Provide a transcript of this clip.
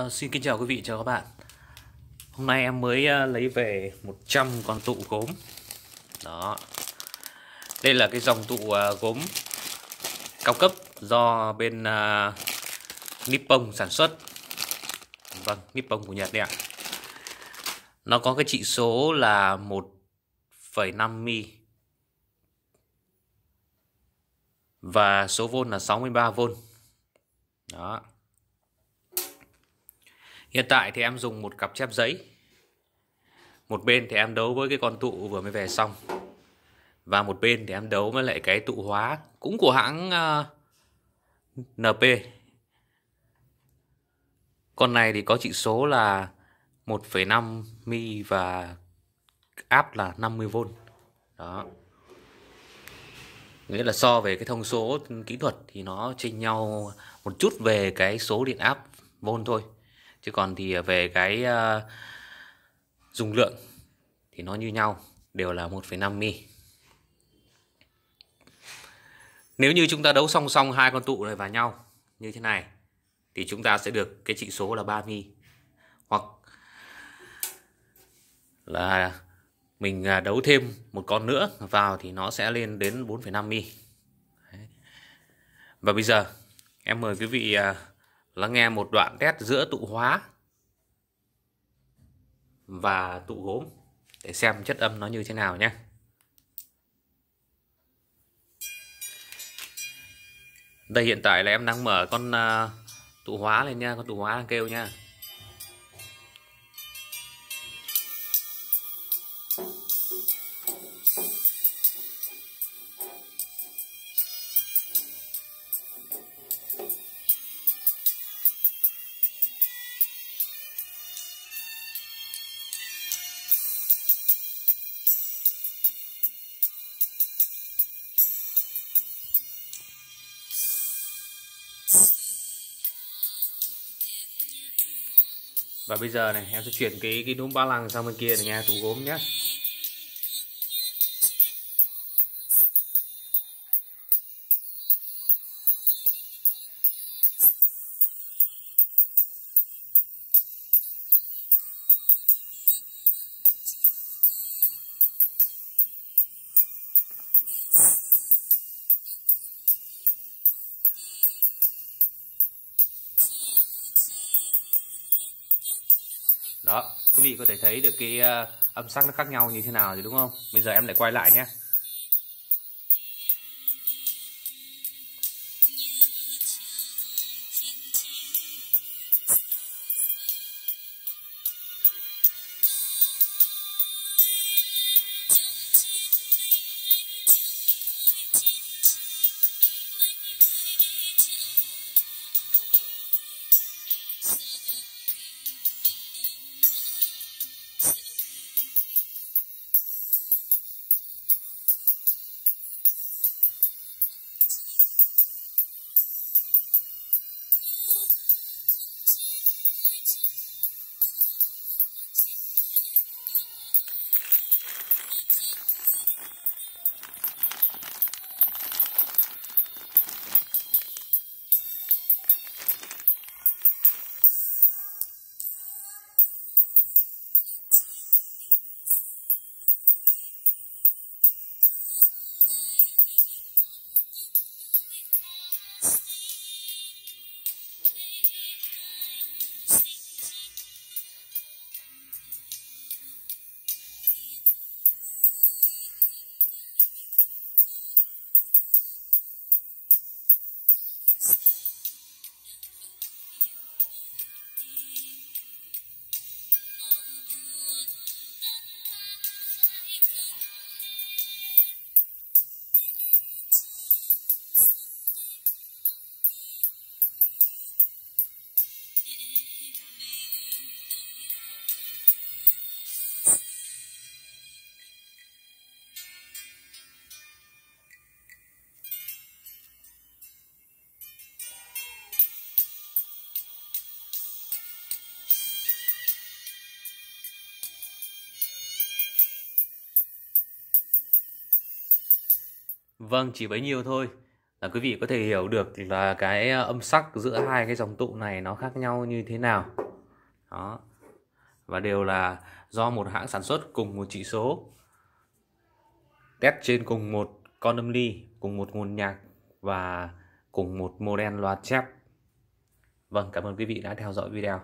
Ờ, xin kính chào quý vị, chào các bạn. Hôm nay em mới uh, lấy về 100 con tụ gốm. Đó. Đây là cái dòng tụ uh, gốm cao cấp do bên uh, Nippon sản xuất. Vâng, Nippon của Nhật đấy ạ. Nó có cái trị số là 1,5 mi. Và số vôn là 63V Đó. Hiện tại thì em dùng một cặp chép giấy. Một bên thì em đấu với cái con tụ vừa mới về xong. Và một bên thì em đấu với lại cái tụ hóa Cũng của hãng à, uh, NP Con này thì có trị số là 1,5 mi và áp là 50V Đó. Nghĩa là so về cái thông số kỹ thuật thì nó chênh nhau một chút về cái số điện áp vôn thôi chứ còn thì à, về cái à, uh, dung lượng thì nó như nhau đều là 1,5 mi. Nếu như chúng ta đấu song song hai con tụ này vào nhau như thế này thì chúng ta sẽ được cái trị số là 3 mi. Hoặc là mình à, đấu thêm một con nữa vào thì nó sẽ lên đến 4,5 mi. Và bây giờ em mời quý vị lắng nghe một đoạn test giữa tụ hóa và tụ gốm để xem chất âm nó như thế nào nhé. Đây hiện tại là em đang mở con uh, tụ hóa lên nha, con tụ hóa đang kêu nha. Và bây giờ này, em sẽ chuyển cái cái núm ba lăng sang bên kia này nha, tủ gốm nhé đó quý vị có thể thấy được cái uh, âm sắc nó khác nhau như thế nào rồi đúng không? Bây giờ em lại quay lại nhé. Vâng, chỉ bấy nhiêu thôi. Là quý vị có thể hiểu được là cái ờ, âm sắc giữa hai cái dòng tụ này nó khác nhau như thế nào. đó. Và đều là do một hãng sản xuất cùng một chỉ số. Test trên cùng một con âm ly cùng một nguồn nhạc và cùng một model loa chép. Vâng cảm ơn quý vị đã theo dõi video.